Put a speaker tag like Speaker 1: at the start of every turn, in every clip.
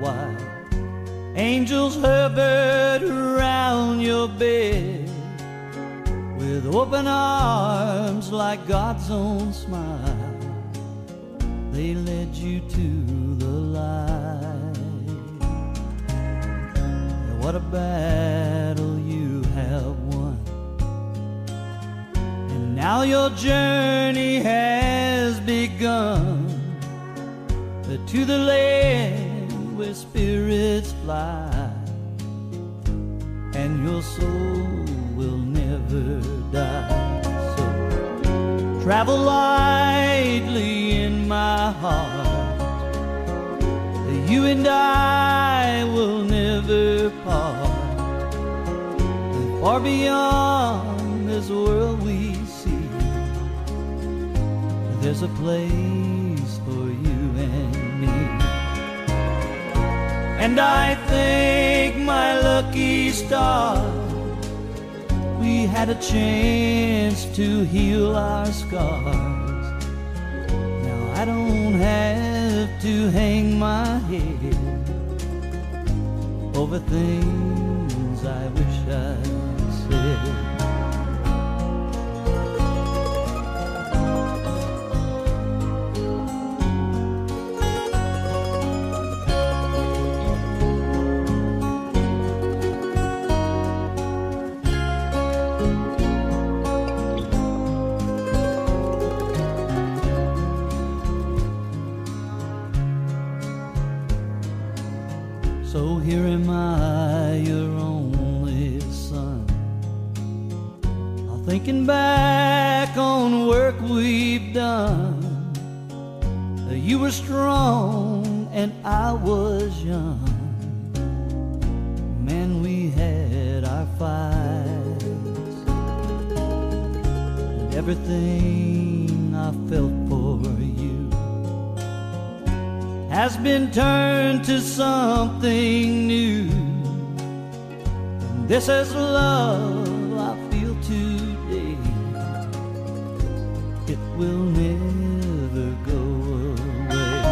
Speaker 1: while angels hovered around your bed with open arms like God's own smile. They led you to the light. What a battle you have won. And now your journey has begun to the land and your soul will never die. So travel lightly in my heart. You and I will never part. And far beyond this world we see, there's a place And I thank my lucky stars we had a chance to heal our scars. Now I don't have to hang my head over things I wish thinking back on work we've done. You were strong and I was young. Man, we had our fights. And everything I felt for you has been turned to something new. And this is love will never go away.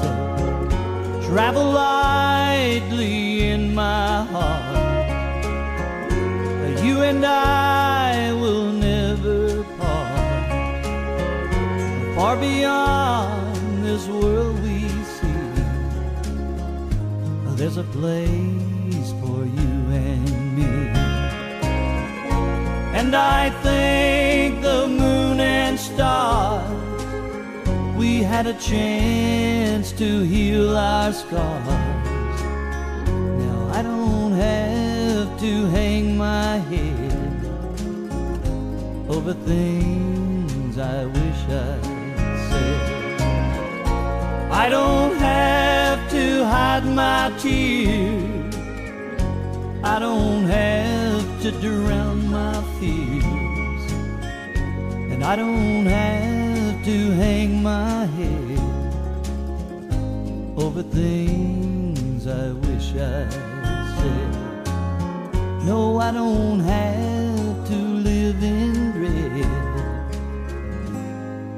Speaker 1: So travel lightly in my heart. You and I will never part. Far beyond this world we see, there's a place for you and me. And I think the had a chance to heal our scars. Now I don't have to hang my head over things I wish I'd said. I don't have to hide my tears. I don't have to drown my fears. And I don't have I don't have to live in dread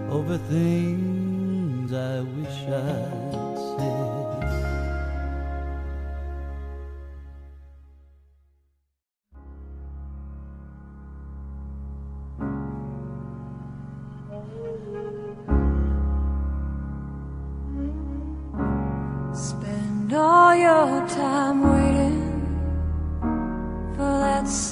Speaker 1: over things I wish I'd said.
Speaker 2: Spend all your time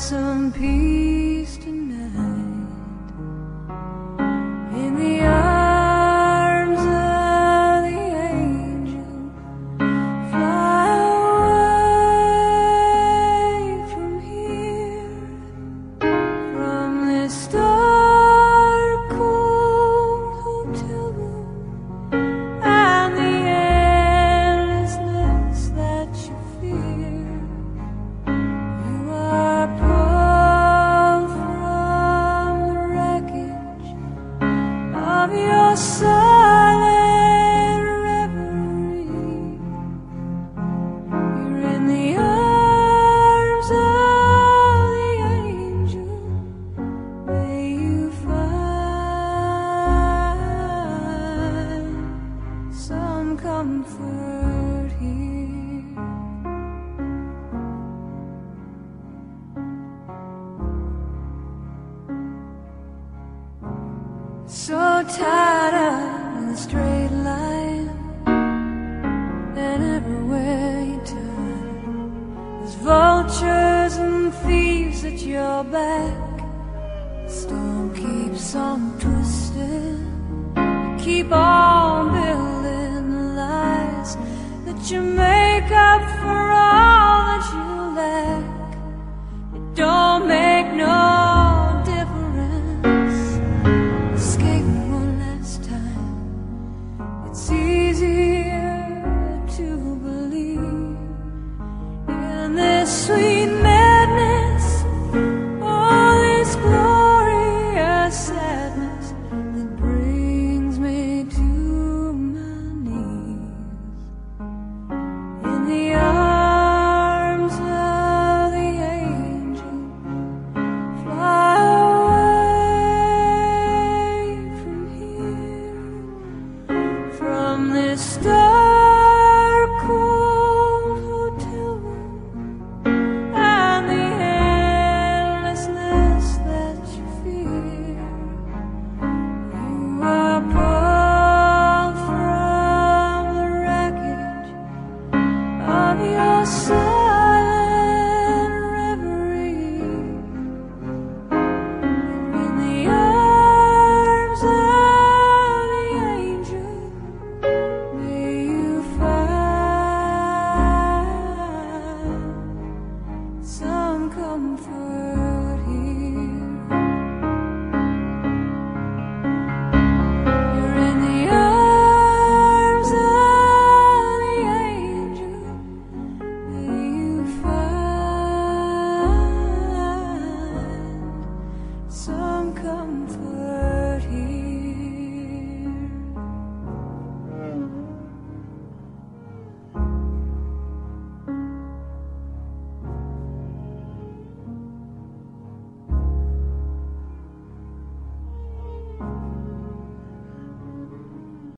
Speaker 2: Some peace tied up in a straight line, and everywhere you turn, there's vultures and thieves at your back. The storm keeps on twisting. You keep on building the lies that you make up for all that you lack. It don't from